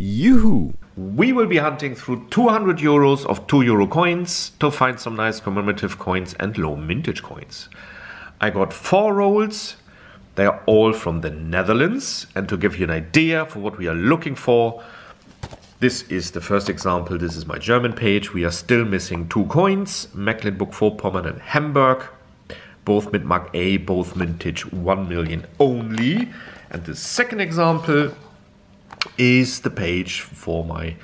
Yoo-hoo! We will be hunting through 200 euros of 2 euro coins to find some nice commemorative coins and low mintage coins. I got four rolls. They are all from the Netherlands. And to give you an idea for what we are looking for, this is the first example. This is my German page. We are still missing two coins Mecklenburg-Vorpommern and Hamburg. Both mint mark A, both mintage 1 million only. And the second example is the page for my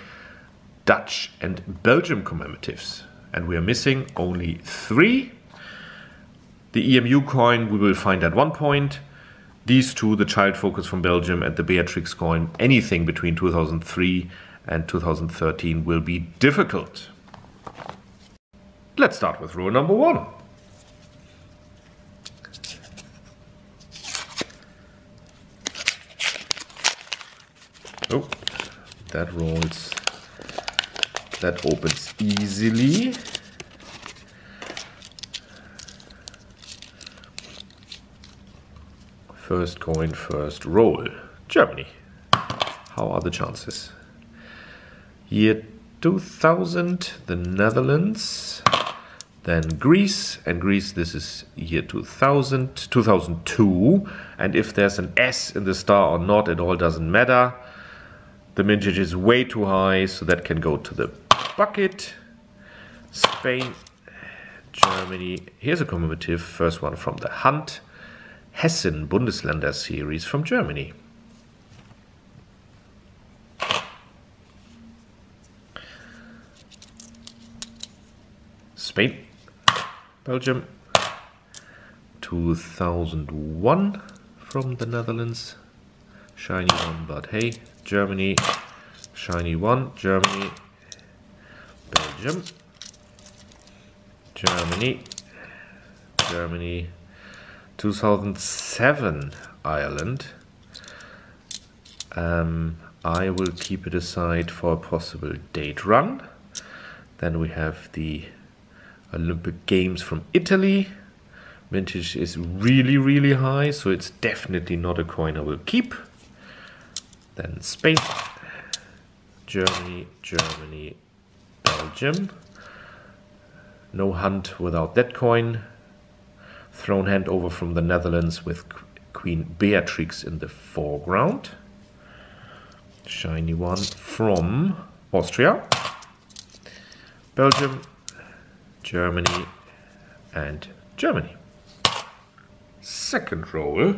Dutch and Belgium commemoratives. And we are missing only three. The EMU coin we will find at one point. These two, the child focus from Belgium and the Beatrix coin, anything between 2003 and 2013 will be difficult. Let's start with rule number one. That rolls, that opens easily. First coin, first roll. Germany. How are the chances? Year 2000, the Netherlands. Then Greece, and Greece, this is year 2000, 2002. And if there's an S in the star or not, it all doesn't matter. The mintage is way too high, so that can go to the bucket. Spain, Germany. Here's a commemorative, first one from the Hunt. Hessen Bundesländer series from Germany. Spain, Belgium, 2001 from the Netherlands, shiny one, but hey, Germany, shiny one, Germany, Belgium, Germany, Germany, 2007 Ireland. Um, I will keep it aside for a possible date run. Then we have the Olympic Games from Italy. Mintage is really, really high, so it's definitely not a coin I will keep. Then Spain, Germany, Germany, Belgium. No hunt without that coin. Throne hand over from the Netherlands with Queen Beatrix in the foreground. Shiny one from Austria, Belgium, Germany, and Germany. Second roll.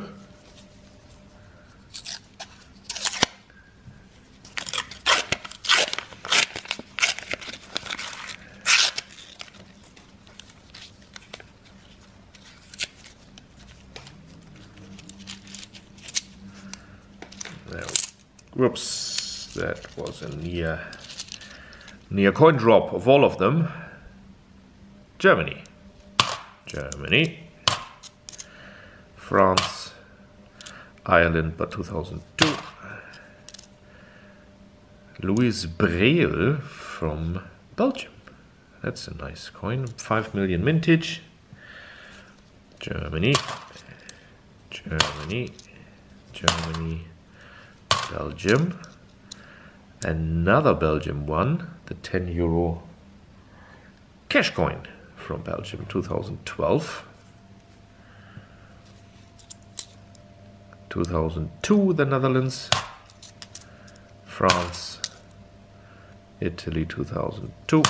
Whoops, that was a near, near coin drop of all of them. Germany, Germany, France, Ireland, but 2002. Louis Braille from Belgium. That's a nice coin. 5 million mintage. Germany, Germany, Germany, Belgium. Another Belgium one, the 10 euro cash coin from Belgium 2012. 2002 the Netherlands, France, Italy 2002,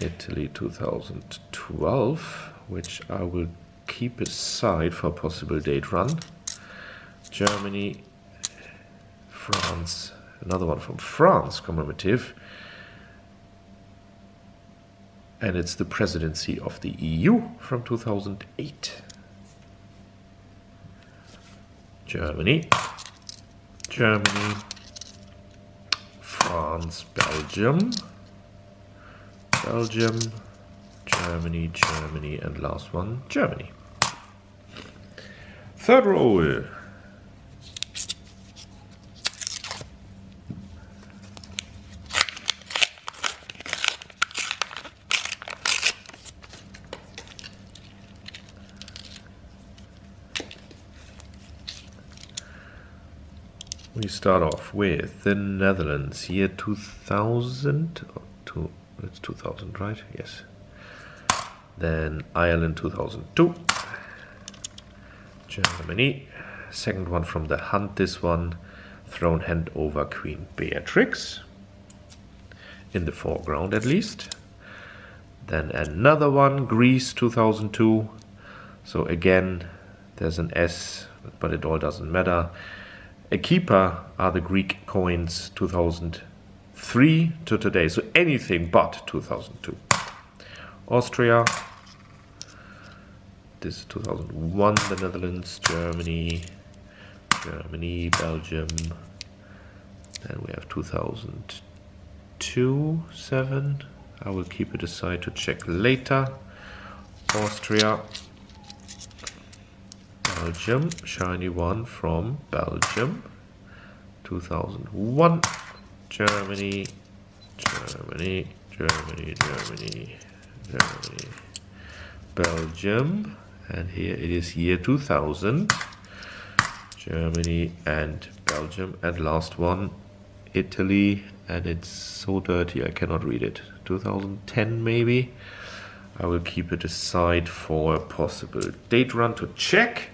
Italy 2012, which I will keep aside for possible date run. Germany, France, another one from France, commemorative. And it's the presidency of the EU from 2008. Germany, Germany, France, Belgium, Belgium, Germany, Germany, and last one, Germany. Third roll. We start off with the Netherlands, year 2000. Oh, two, it's 2000, right? Yes. Then Ireland 2002. Germany. Second one from the hunt, this one. Throne hand over Queen Beatrix. In the foreground at least. Then another one, Greece 2002. So again, there's an S, but it all doesn't matter. A keeper are the Greek coins 2003 to today, so anything but 2002. Austria, this is 2001, the Netherlands, Germany, Germany, Belgium, then we have 2002, 7, I will keep it aside to check later, Austria, Belgium, shiny one from Belgium, 2001, Germany, Germany, Germany, Germany, Germany, Belgium, and here it is year 2000, Germany and Belgium, and last one, Italy, and it's so dirty I cannot read it, 2010 maybe. I will keep it aside for a possible date run to check.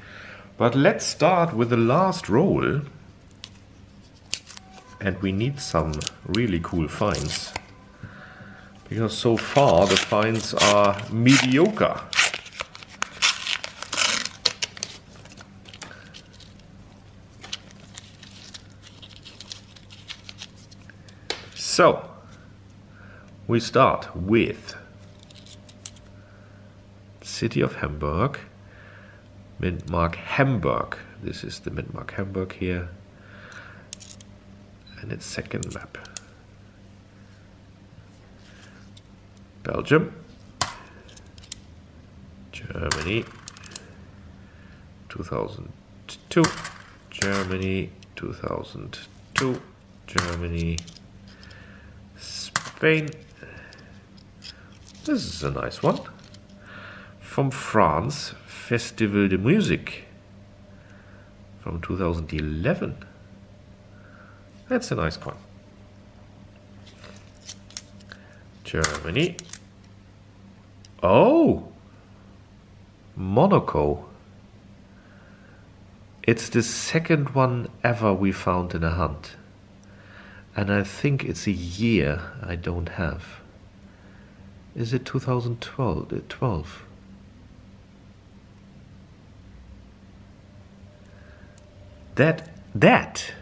But let's start with the last roll. And we need some really cool finds. Because so far the finds are mediocre. So, we start with City of Hamburg. Mintmark Hamburg. This is the Mintmark Hamburg here. And its second map. Belgium. Germany. 2002. Germany. 2002. Germany. Spain. This is a nice one. From France, Festival de Musique from 2011. That's a nice one. Germany. Oh! Monaco. It's the second one ever we found in a hunt. And I think it's a year I don't have. Is it 2012? 12? That that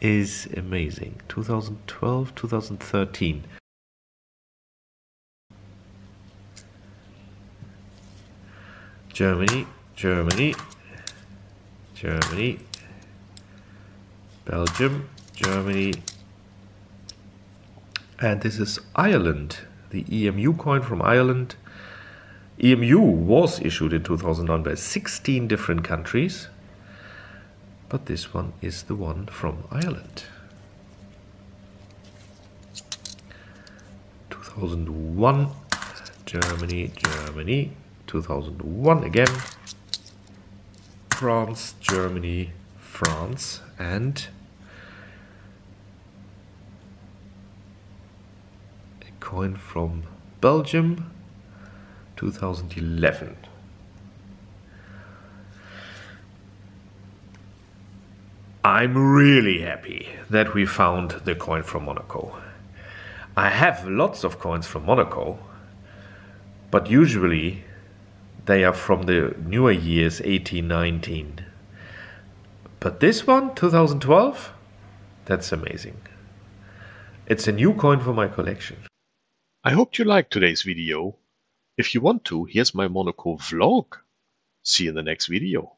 is amazing. 2012 2013 Germany Germany Germany Belgium Germany. And this is Ireland the EMU coin from Ireland. EMU was issued in 2009 by 16 different countries but this one is the one from Ireland. 2001, Germany, Germany, 2001 again, France, Germany, France, and a coin from Belgium, 2011. I'm really happy that we found the coin from Monaco. I have lots of coins from Monaco, but usually they are from the newer years 1819. But this one, 2012, that's amazing. It's a new coin for my collection. I hope you liked today's video. If you want to, here's my Monaco vlog. See you in the next video.